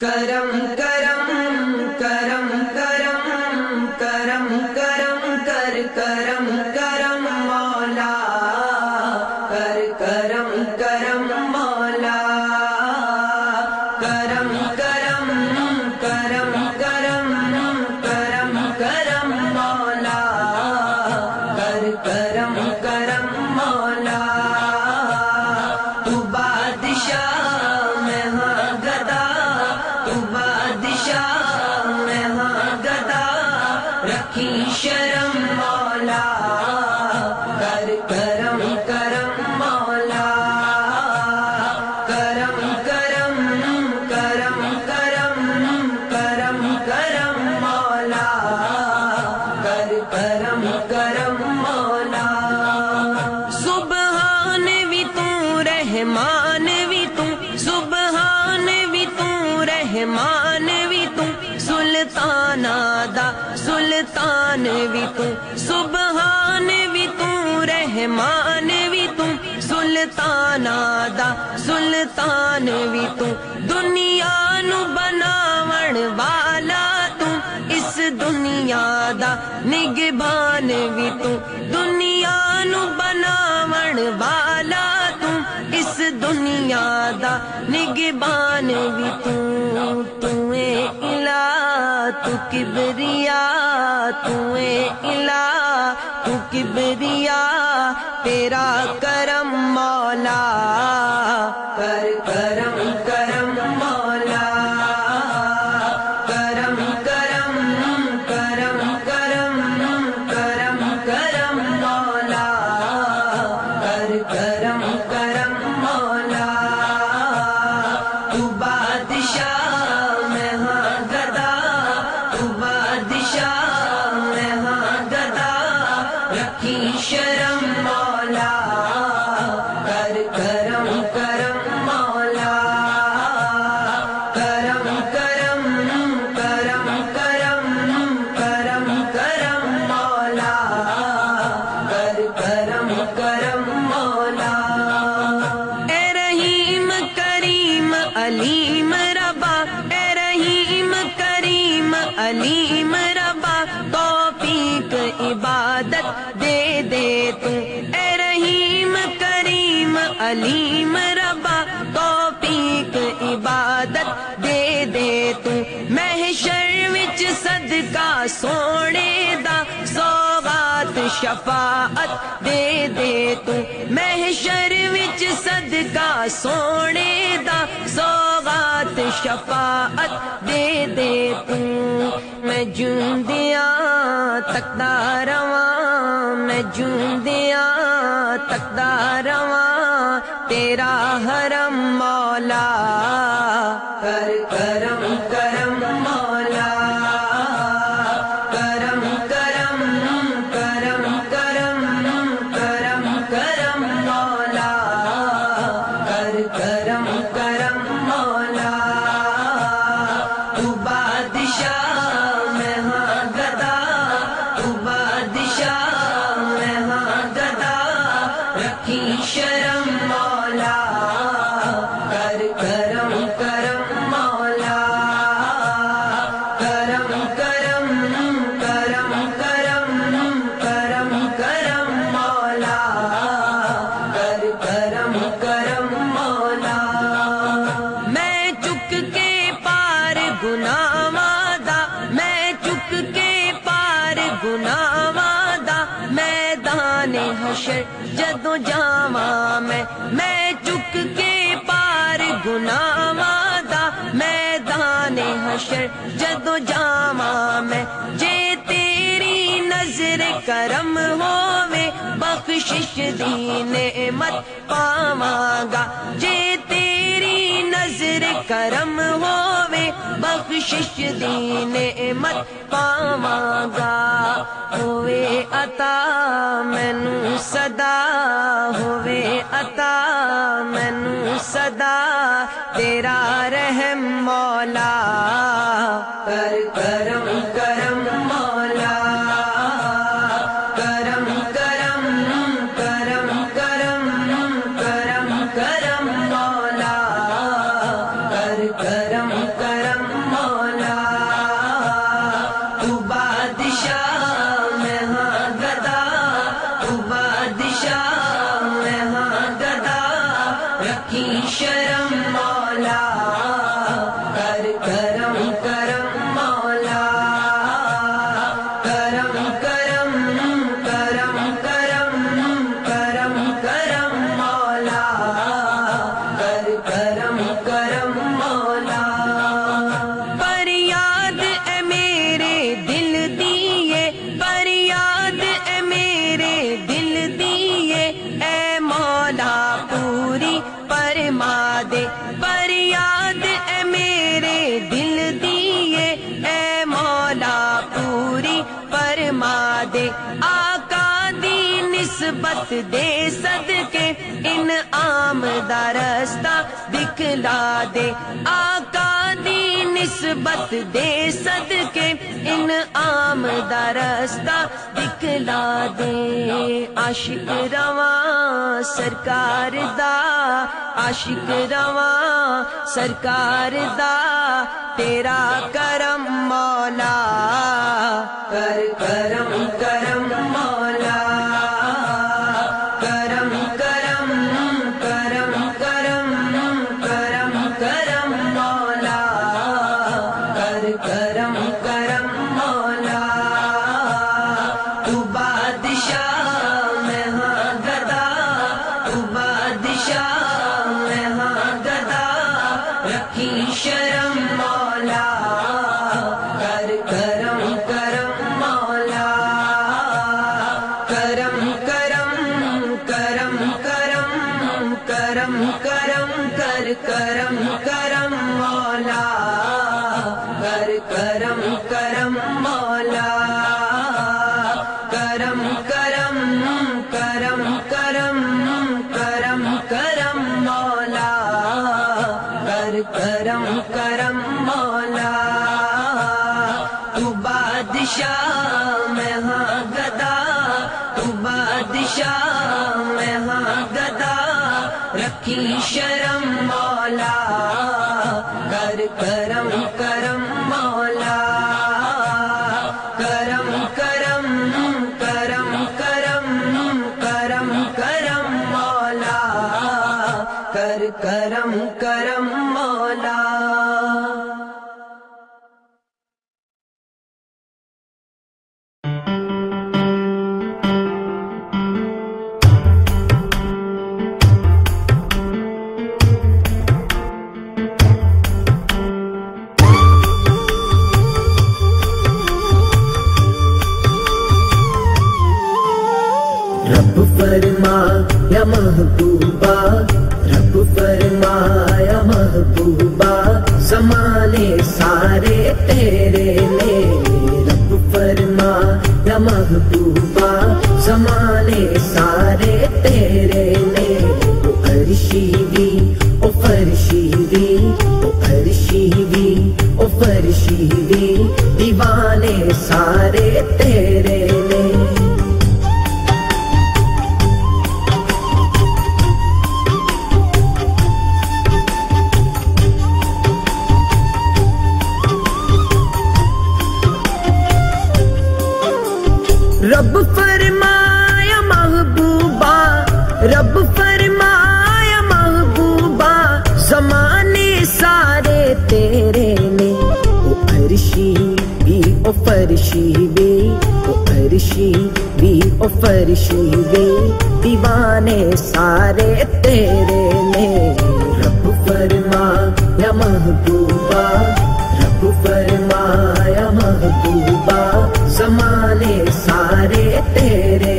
کرم کرم کرم رحمان بھی تو سبحان بھی تو رحمان بھی تو سلطان دا سلطان بھی تو سبحان بھی تو رحمان بھی تو سلطان دا سلطان بھی تو دنیا نو بناون والا تو اس دنیا دا نگبان بھی تو دنیا نو بناون والا دنیا نگبان بھی تو تو اے الہ، تو کبریا تو اے الہ، تو کبریا، تیرا کرم مولا۔ علیم ربا توفیق عبادت دے دے تو۔ اے رحیم کریم، علیم ربا توفیق عبادت دے دے تو۔ محشر وچ صدقہ سونے دا شفاعت دے دے تو محشر وچ صدقہ سونے دا سوغات شفاعت دے دے تو میں جوندیاں تکدا رواں، میں جوندیاں تکدا رواں، تیرا حرم محشر جدو جاواں میں میں چک کے پار گناواں دا میدان حشر جدو جاواں میں۔ جے تیری نظر کرم ہووے، بخشش دی نعمت پاواں گا۔ جے تیری نظر کرم ہووے، بخشش دی نعمت پاواں گا ہووے، عطا مینوں صدا ہووے، عطا مینوں صدا، تیرا رحم مولا، کر کرم کرم فرما دے فریاد، اے میرے دل دیے اے مولا پوری فرما دے آقا دی نسبت دے صدقے ان آمدہ رستہ دکھلا دے۔ آقا دی نسبت دے صدقے نسبت دے صد کے ان عام دا دکھلا دے۔ عاشق رواں سرکار دا، عاشق رواں سرکار دا۔ تیرا کرم مولا، کر کر کرم کرم کر، کرم کرم مولا، کر، کرم کرم مولا، کرم کرم کرم کرم کرم کرم مولا، کر، کرم کرم مولا، تو بادشاہ میں ہاں گدا، تو بادشاہ میں ہاں گدا رکھی شرم مولا کر کرم کر رب فرما محبوبہ، زمانے سارے تیرے لے رب فرما یا محبوبہ، زمانے سارے تیرے لے او عرشی بھی او فرشی بھی او عرشی بھی او فرشی بھی دیوانے سارے تیرے رب فرمایا محبوبہ، رب فرمایا محبوبہ، زمانے سارے تیرے نے او عرشی بھی او فرشی بھی او عرشی بھی او فرشی بھی، دیوانے سارے تیرے نے رب فرما یا محبوبہ، رب فرمایا سارے تیرے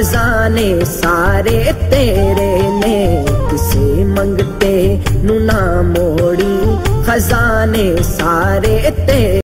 خزانے سارے تیرے نے کسے منگتے نو نہ موڑی خزانے سارے تیرے